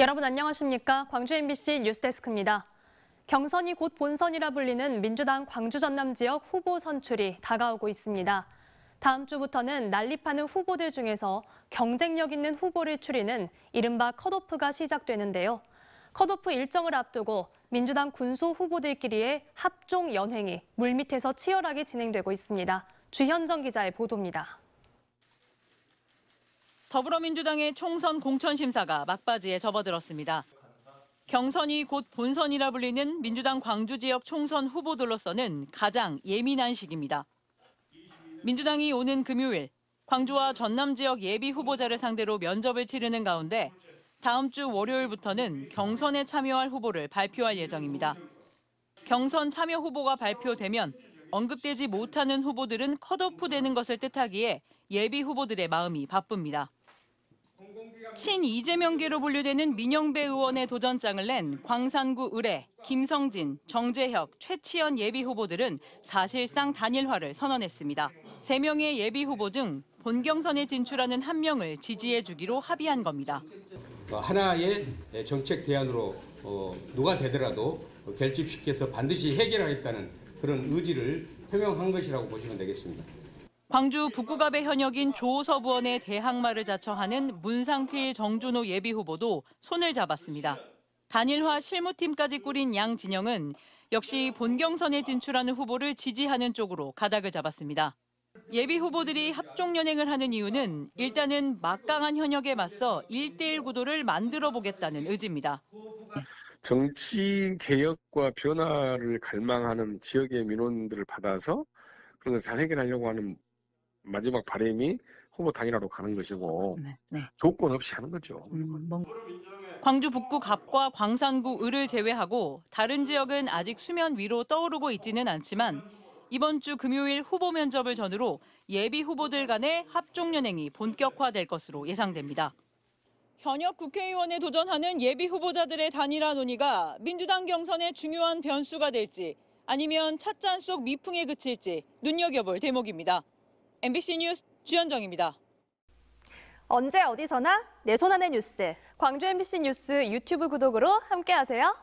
여러분 안녕하십니까? 광주 MBC 뉴스데스크입니다. 경선이 곧 본선이라 불리는 민주당 광주 전남 지역 후보 선출이 다가오고 있습니다. 다음 주부터는 난립하는 후보들 중에서 경쟁력 있는 후보를 추리는 이른바 컷오프가 시작되는데요. 컷오프 일정을 앞두고 민주당 군소 후보들끼리의 합종 연횡이 물밑에서 치열하게 진행되고 있습니다. 주현정 기자의 보도입니다. 더불어민주당의 총선 공천 심사가 막바지에 접어들었습니다. 경선이 곧 본선이라 불리는 민주당 광주 지역 총선 후보들로서는 가장 예민한 시기입니다. 민주당이 오는 금요일 광주와 전남 지역 예비 후보자를 상대로 면접을 치르는 가운데 다음 주 월요일부터는 경선에 참여할 후보를 발표할 예정입니다. 경선 참여 후보가 발표되면 언급되지 못하는 후보들은 컷오프되는 것을 뜻하기에 예비 후보들의 마음이 바쁩니다. 친 이재명계로 분류되는 민영배 의원의 도전장을 낸 광산구 의뢰, 김성진, 정재혁, 최치연 예비 후보들은 사실상 단일화를 선언했습니다. 세 명의 예비 후보 중 본경선에 진출하는 한 명을 지지해 주기로 합의한 겁니다. 어, 하나의 정책 대안으로 어, 누가 되더라도 결집시켜서 반드시 해결하겠다는 그런 의지를 표명한 것이라고 보시면 되겠습니다. 광주 북구갑의 현역인 조서부 의원의 대항마를 자처하는 문상필 정준호 예비 후보도 손을 잡았습니다. 단일화 실무팀까지 꾸린 양 진영은 역시 본경선에 진출하는 후보를 지지하는 쪽으로 가닥을 잡았습니다. 예비 후보들이 합종 연행을 하는 이유는 일단은 막강한 현역에 맞서 1대1 구도를 만들어 보겠다는 의지입니다. 정치 개혁과 변화를 갈망하는 지역의 민원들을 받아서 그런 것을 잘 해결하려고 하는 마지막 바람이 후보 단일화로 가는 것이고 네, 네. 조건 없이 하는 거죠. 광주 북구 갑과 광산구 을을 제외하고 다른 지역은 아직 수면 위로 떠오르고 있지는 않지만 이번 주 금요일 후보 면접을 전후로 예비 후보들 간의 합종 연행이 본격화될 것으로 예상됩니다. 현역 국회의원에 도전하는 예비 후보자들의 단일화 논의가 민주당 경선의 중요한 변수가 될지 아니면 찻잔 속 미풍에 그칠지 눈여겨볼 대목입니다. MBC 뉴스 주현정입니다. 언제 어디서나 내 손 안의 뉴스. 광주 MBC 뉴스 유튜브 구독으로 함께하세요.